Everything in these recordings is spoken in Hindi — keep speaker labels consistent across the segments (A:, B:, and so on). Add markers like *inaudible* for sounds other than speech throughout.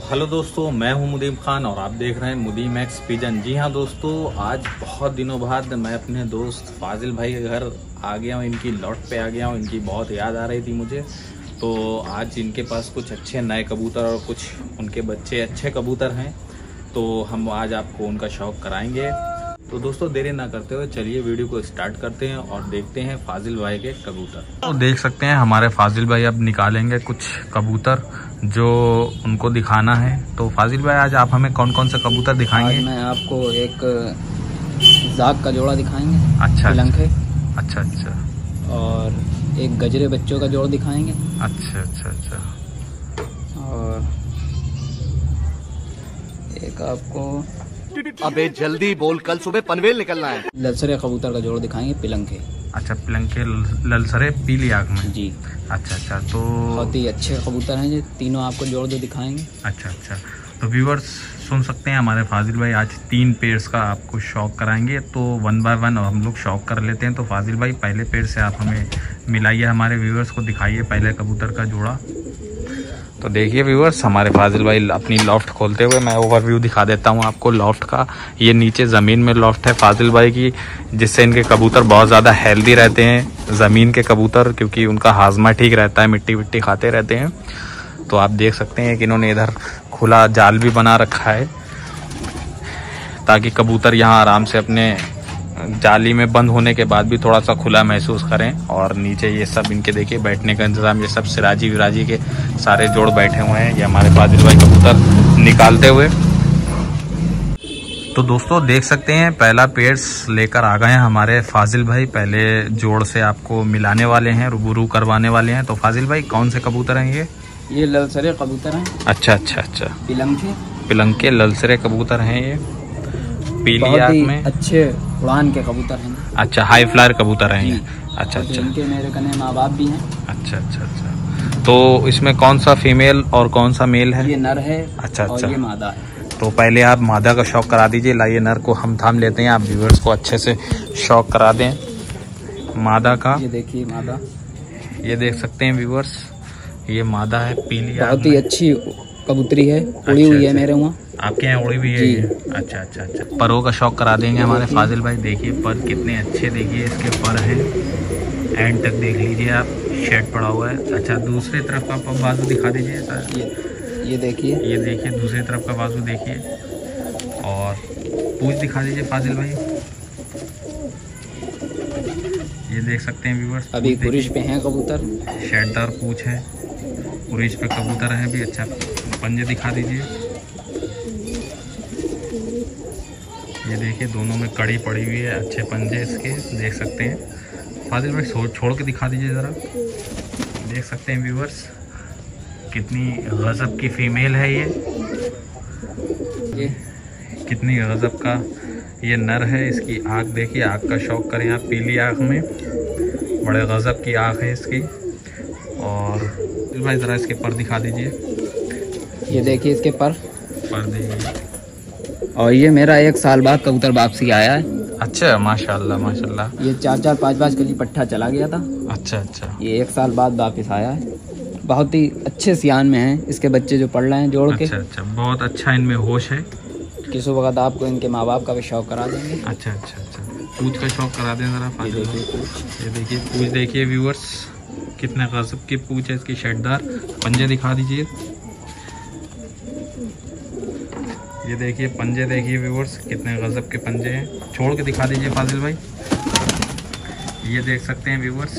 A: हेलो दोस्तों, मैं हूँ मुदीम खान और आप देख रहे हैं मुदीम एक्स पिजन। जी हाँ दोस्तों, आज बहुत दिनों बाद मैं अपने दोस्त फाजिल भाई के घर आ गया हूँ, इनकी लौट पे आ गया हूँ, इनकी बहुत याद आ रही थी मुझे। तो आज इनके पास कुछ अच्छे नए कबूतर और कुछ उनके बच्चे अच्छे कबूतर हैं तो हम आज आपको उनका शौक कराएँगे। तो दोस्तों देरी ना करते हुए चलिए वीडियो को स्टार्ट करते हैं और देखते हैं फाजिल भाई के कबूतर। तो देख सकते हैं हमारे फाजिल भाई अब निकालेंगे कुछ कबूतर जो उनको दिखाना है। तो फाजिल भाई आज आप हमें कौन कौन से कबूतर दिखाएँगे?
B: मैं आपको एक जाग का जोड़ा दिखाएँगे
A: अच्छा
B: पिलंखे
A: अच्छा अच्छा।
B: और एक गजरे बच्चों का जोड़ दिखाएँगे।
A: अच्छा अच्छा अच्छा।
B: और एक आपको
C: अबे जल्दी बोल कल सुबह पनवेल निकलना है।
B: ललसरे कबूतर का जोड़ दिखाएँगे पिलंखे।
A: अच्छा पिलंके ललसरे पीली आग में?
B: जी।
A: अच्छा अच्छा तो
B: बहुत ही अच्छे कबूतर हैं ये तीनों आपको जोड़ दो दिखाएँगे।
A: अच्छा अच्छा। तो व्यूवर्स सुन सकते हैं हमारे फाजिल भाई आज तीन पेड्स का आपको शौक कराएँगे। तो वन बाय वन हम लोग शौक कर लेते हैं। तो फाजिल भाई पहले पेड़ से आप हमें मिलाइए हमारे व्यूवर्स को दिखाइए पहले कबूतर का जोड़ा। तो देखिए व्यूवर्स हमारे फाजिल भाई अपनी लॉफ्ट खोलते हुए मैं ओवरव्यू दिखा देता हूँ आपको लॉफ्ट का। ये नीचे ज़मीन में लॉफ्ट है फाजिल भाई की, जिससे इनके कबूतर बहुत ज़्यादा हेल्दी रहते हैं, ज़मीन के कबूतर, क्योंकि उनका हाजमा ठीक रहता है मिट्टी विट्टी खाते रहते हैं। तो आप देख सकते हैं कि इन्होंने इधर खुला जाल भी बना रखा है, ताकि कबूतर यहाँ आराम से अपने जाली में बंद होने के बाद भी थोड़ा सा खुला महसूस करें और नीचे ये सब इनके देखिए बैठने का इंतज़ाम ये सब सिराजी विराजी के सारे जोड़ बैठे हुए हैं। ये हमारे फाजिल भाई कबूतर निकालते हुए। तो दोस्तों देख सकते हैं पहला पेड्स लेकर आ गए हैं हमारे फाजिल भाई। पहले जोड़ से आपको मिलाने वाले हैं रूबरू करवाने वाले हैं। तो फाजिल भाई कौन से कबूतर हैं ये?
B: ये ललसरे कबूतर हैं।
A: अच्छा अच्छा अच्छा।
B: पिलंखे
A: पिलंके ललसरे कबूतर हैं ये। पीली आग में
B: अच्छे उड़ान के कबूतर हैं।
A: अच्छा हाई फ्लायर कबूतर हैं अच्छा अच्छा।
B: इनके मेरे कने माँ बाप भी हैं।
A: अच्छा अच्छा अच्छा। तो इसमें कौन सा फीमेल और कौन सा मेल है?
B: ये नर है
A: अच्छा,
B: और
A: अच्छा।
B: ये मादा है।
A: तो पहले आप मादा का शौक करा दीजिए लाइए नर को हम थाम लेते हैं। आप व्यूवर्स को अच्छे से शौक करा दें। मादा का।
B: ये देखिए मादा।
A: ये देख सकते हैं व्यूवर्स ये मादा है पीली
B: बहुत ही अच्छी कबूतरी है उड़ी हुई है
A: अच्छा।
B: मेरे वहाँ।
A: आपके यहाँ उड़ी भी है ये? अच्छा अच्छा अच्छा। परों का शौक करा देंगे हमारे फाजिल भाई। देखिए पर कितने अच्छे देखिए इसके पर हैं। एंड तक देख लीजिए आप। शेड पड़ा हुआ है। अच्छा दूसरी तरफ़ का आप बाजू दिखा दीजिए सर
B: ये ये देखिए।
A: ये देखिए दूसरी तरफ़ का बाजू देखिए। और पूछ दिखा दीजिए फाजिल भाई। ये देख सकते हैं व्यूवर्स
B: अभी गुरिश पे हैं कबूतर।
A: शेडदार पूछ है। कुरिश पे कबूतर है भी। अच्छा पंजे दिखा दीजिए। ये देखिए दोनों में कड़ी पड़ी हुई है अच्छे पंजे इसके देख सकते हैं। फाजिल भाई छोड़ छोड़ के दिखा दीजिए ज़रा। देख सकते हैं व्यूवर्स कितनी गज़ब की फीमेल है ये।
B: ये
A: कितनी गज़ब का ये नर है इसकी आँख देखिए आँख का शौक करें आप पीली आँख में। बड़े गज़ब की आँख है इसकी। और भाई ज़रा इसके पर दिखा दीजिए।
B: ये देखिए इसके पर।
A: पर दीजिए।
B: और ये मेरा एक साल बाद कबूतर वापसी आया है।
A: अच्छा माशाल्लाह माशाल्लाह।
B: ये चार चार पाँच पाँच कली पट्ठा चला गया था।
A: अच्छा अच्छा।
B: ये एक साल बाद वापस आया है। बहुत ही अच्छे सियान में है इसके बच्चे जो पढ़ रहे हैं जोड़ के।
A: अच्छा अच्छा। बहुत अच्छा इनमें होश है।
B: किसी वक्त आपको इनके माँ बाप का भी शौक करा देंगे?
A: अच्छा अच्छा अच्छा। पूछ का शौक करा दें ज़रा
B: ये देखिए
A: ये देखिए पूछ देखिए व्यूअर्स कितने गजब की पूछ है इसकी शेडदार पंजे दिखा दीजिए। ये देखिए पंजे देखिए व्यूअर्स कितने गजब के पंजे हैं। छोड़ के दिखा दीजिए फाजिल भाई। ये देख सकते हैं व्यूअर्स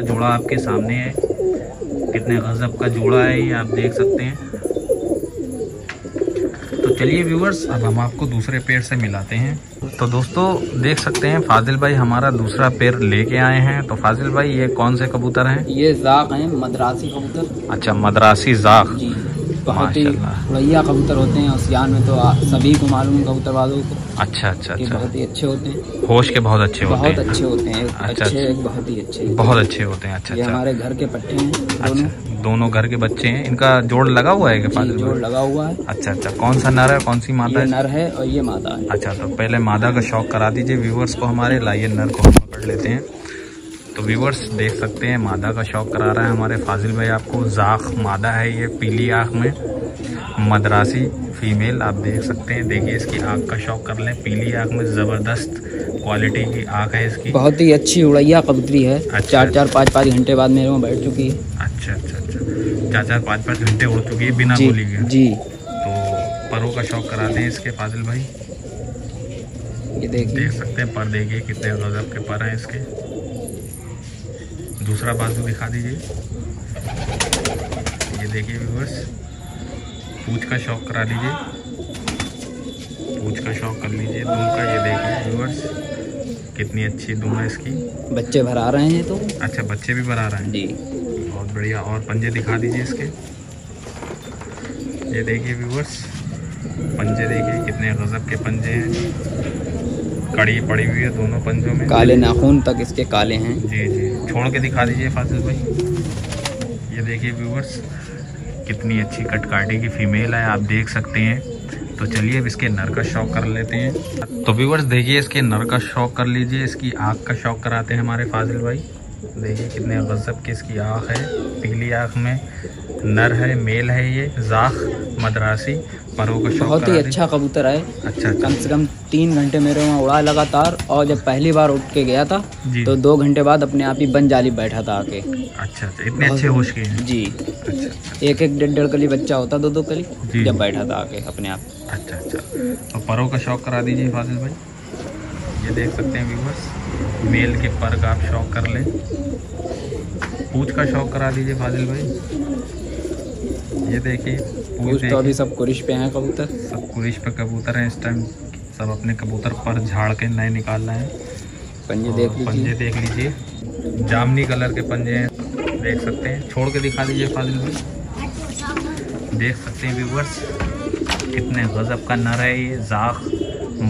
A: जोड़ा आपके सामने है। कितने गजब का जोड़ा है ये आप देख सकते हैं। तो चलिए व्यूवर्स अब हम आपको दूसरे पेड़ से मिलाते हैं। तो दोस्तों देख सकते हैं फाजिल भाई हमारा दूसरा पेड़ लेके आए हैं। तो फाजिल भाई ये कौन से कबूतर हैं?
B: ये जाक हैं मद्रासी कबूतर।
A: अच्छा मद्रासी जाक।
B: जी। बहुत ही। उड़ैया कबूतर होते हैं और सियान में तो सभी को मालूम है कबूतर वालों को।
A: अच्छा अच्छा अच्छा।
B: बहुत ही अच्छे होते हैं।
A: होश के बहुत अच्छे होते हैं।
B: बहुत अच्छे होते हैं
A: अच्छा,
B: अच्छे
A: अच्छा।
B: बहुत ही अच्छे।
A: बहुत अच्छे होते हैं अच्छा
B: ये
A: अच्छा।
B: हमारे घर के पट्टे हैं दोनों।
A: दोनों घर के बच्चे हैं। इनका जोड़ लगा हुआ है फाजिल
B: जोड़ लगा हुआ है।
A: अच्छा अच्छा। कौन सा नर है कौन सी माता है?
B: नर है और ये मादा है।
A: अच्छा तो पहले मादा का शौक करा दीजिए व्यूवर्स को हमारे लाइए नर को हम पकड़ लेते हैं। तो व्यूवर्स देख सकते हैं मादा का शौक करा रहा है हमारे फाजिल भाई आपको। जाख मादा है ये पीली आँख में। मदरासी फीमेल आप देख सकते हैं। देखिए इसकी आँख का शौक कर लें। पीली आँख में ज़बरदस्त क्वालिटी की आँख है इसकी।
B: बहुत ही अच्छी उड़ैया कबूतरी है।
A: अच्छा।
B: चार चार पाँच पाँच घंटे बाद मेरे में बैठ चुकी है।
A: अच्छा अच्छा अच्छा। चार चार पाँच पाँच घंटे हो चुकी है बिना गोली के।
B: जी।
A: तो परों का शौक कराते हैं इसके फाजिल भाई।
B: ये देखिए।
A: देख सकते हैं पर देखिए कितने गजब के पर हैं इसके। दूसरा बाजू दिखा दीजिए। ये देखिए व्यूवर्स पूछ का शौक करा लीजिए पूछ का शौक कर लीजिए। दूम का ये देखिए व्यूवर्स कितनी अच्छी दूम है इसकी।
B: बच्चे भरा रहे हैं तो?
A: अच्छा बच्चे भी भरा रहे हैं?
B: जी।
A: बहुत बढ़िया। और पंजे दिखा दीजिए इसके। ये देखिए व्यूवर्स पंजे देखिए कितने गजब के पंजे हैं। कड़ी पड़ी हुई है दोनों पंजों में।
B: काले नाखून तक इसके काले हैं।
A: जी जी। छोड़ के दिखा दीजिए फासिल भाई। ये देखिए व्यूवर्स कितनी अच्छी कटकाटी की फीमेल है आप देख सकते हैं। तो चलिए अब इसके नर का शौक कर लेते हैं। तो व्यूवर्स देखिए इसके नर का शौक कर लीजिए इसकी आँख का शौक कराते हैं हमारे फाजिल भाई। देखिए कितने गजब की इसकी आँख है। पीली आँख में नर है मेल है ये जाख मदरासी परों का शौक
B: बहुत ही अच्छा कबूतर है।
A: अच्छा अच्छा।
B: कम से कम तीन घंटे मेरे वहाँ उड़ा लगातार और जब पहली बार उठ के गया था तो दो घंटे बाद अपने आप ही बन जाली बैठा था आके।
A: अच्छा अच्छा इतने अच्छे होश के हैं।
B: जी।
A: अच्छा अच्छा।
B: एक एक डेढ़ डेढ़ कली बच्चा होता दो दो कली जब बैठा था आके अपने आप।
A: अच्छा अच्छा। तो परों का शौक करा दीजिए फाजिल भाई। ये देख सकते हैं व्यूवर्स मेल के पर का आप शौक कर लें। पूछ का शौक करा दीजिए फाजिल भाई। ये देखिए पूछ
B: तो अभी सब कुरिश पे हैं कबूतर।
A: सब कुरिश पे कबूतर हैं इस टाइम सब अपने कबूतर पर झाड़ के नए निकाल रहे हैं।
B: पंजे देख
A: पंजे देख लीजिए। जामनी कलर के पंजे हैं देख सकते हैं। छोड़ के दिखा दीजिए फाजिल भाई। देख सकते हैं व्यूवर्स कितने गजब का नर है ये जाख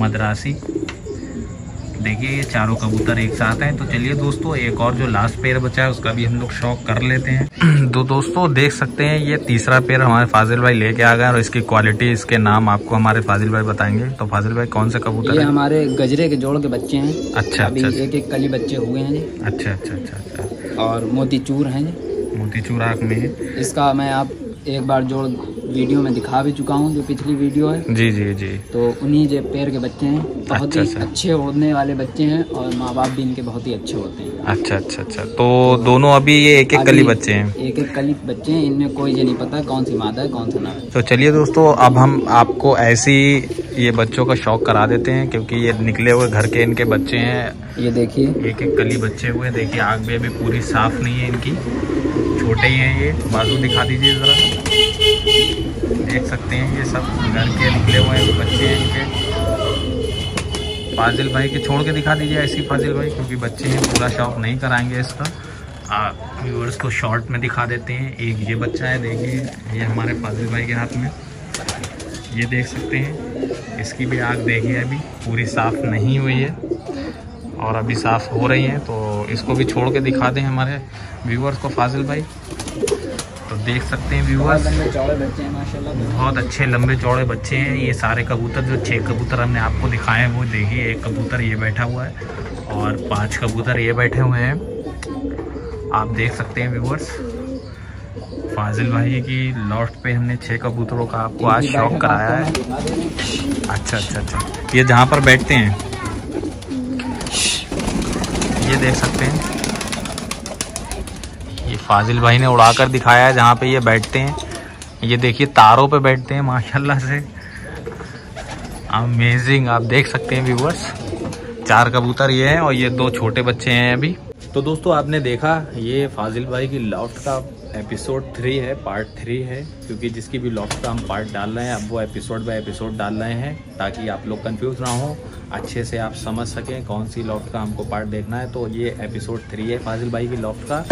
A: मदरासी। देखिए ये चारों कबूतर एक साथ हैं। तो चलिए दोस्तों एक और जो लास्ट पेयर बचा है उसका भी हम लोग शौक कर लेते हैं। *clears throat* तो दोस्तों देख सकते हैं ये तीसरा पेयर हमारे फाजिल भाई लेके आ गए और इसकी क्वालिटी इसके नाम आपको हमारे फाजिल भाई बताएँगे। तो फाजिल भाई कौन से कबूतर है?
B: हमारे गजरे के जोड़ के बच्चे हैं।
A: अच्छा अच्छा
B: एक एक कली बच्चे हुए हैं
A: अच्छा अच्छा अच्छा अच्छा।
B: और मोतीचूर हैं
A: मोतीचूर आँख में है।
B: इसका मैं आप एक बार जोड़ वीडियो में दिखा भी चुका हूँ जो पिछली वीडियो है।
A: जी जी जी।
B: तो उन्हीं जो पेड़ के बच्चे हैं। बहुत
A: अच्छा,
B: ही
A: अच्छा।
B: अच्छे उड़ने वाले बच्चे हैं और माँ बाप भी इनके बहुत ही अच्छे होते हैं।
A: अच्छा अच्छा अच्छा। तो दोनों अभी ये एक एक कली बच्चे हैं?
B: एक एक कली बच्चे हैं। इनमें कोई ये नहीं पता कौन सी मादा है कौन सा है।
A: तो चलिए दोस्तों अब हम आपको ऐसी ये बच्चों का शौक करा देते हैं क्योंकि ये निकले हुए घर के इनके बच्चे हैं।
B: ये देखिए।
A: एक एक कली बच्चे हुए देखिए आग भी अभी पूरी साफ़ नहीं है इनकी। छोटे ही हैं ये। बाजू दिखा दीजिए ज़रा। देख सकते हैं ये सब घर के निकले हुए हैं, बच्चे हैं इनके। फाजिल भाई के छोड़ के दिखा दीजिए ऐसी फाजिल भाई, क्योंकि बच्चे हैं, पूरा शौक नहीं कराएँगे इसका। व्यूअर्स को शॉर्ट में दिखा देते हैं, एक ये बच्चा है, देखिए, ये हमारे फाजिल भाई के हाथ में। ये देख सकते हैं, इसकी भी आग देखिए अभी, पूरी साफ़ नहीं हुई है, और अभी साफ़ हो रही है तो इसको भी छोड़ के दिखा दें हमारे व्यूअर्स को, फाजिल भाई। देख सकते हैं व्यूअर्स बहुत अच्छे लंबे चौड़े बच्चे हैं। ये सारे कबूतर जो छः कबूतर हमने आपको दिखाए हैं वो देखिए एक कबूतर ये बैठा हुआ है और पाँच कबूतर ये बैठे हुए हैं। आप देख सकते हैं व्यूवर्स फाजिल भाई की लॉफ्ट पे हमने छः कबूतरों का आपको आज शौक कराया है। अच्छा अच्छा अच्छा। ये जहाँ पर बैठते हैं। ये देख सकते हैं। ये फाजिल भाई ने उड़ाकर दिखाया है जहाँ पे ये बैठते हैं। ये देखिए, तारों पे बैठते हैं, माशाल्लाह से। अमेजिंग आप देख सकते हैं व्यूवर्स चार कबूतर ये हैं और ये दो छोटे बच्चे हैं अभी। तो दोस्तों, आपने देखा, ये फाजिल भाई की लॉफ्ट का एपिसोड थ्री है पार्ट थ्री है, क्योंकि जिसकी भी लॉफ्ट का हम पार्ट डाल रहे हैं, अब वो एपिसोड बाय एपिसोड डाल रहे हैं, ताकि आप लोग कंफ्यूज ना हो। अच्छे से आप समझ सकें कौन सी लॉफ्ट का हमको पार्ट देखना है। तो ये एपिसोड थ्री है फाजिल भाई की लॉफ्ट का।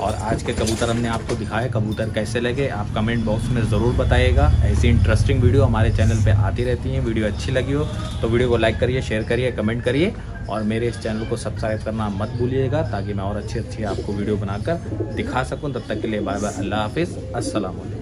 A: और आज के कबूतर हमने आपको दिखाया कबूतर कैसे लगे, आप कमेंट बॉक्स में ज़रूर बताइएगा। ऐसी इंटरेस्टिंग वीडियो हमारे चैनल पर आती रहती हैं। वीडियो अच्छी लगी हो तो वीडियो को लाइक करिए शेयर करिए कमेंट करिए। और मेरे इस चैनल को सब्सक्राइब करना मत भूलिएगा, ताकि मैं और अच्छी अच्छी आपको वीडियो बनाकर दिखा सकूँ। तब तक के लिए बाय बाय अल्लाह हाफिज़। वालेकुम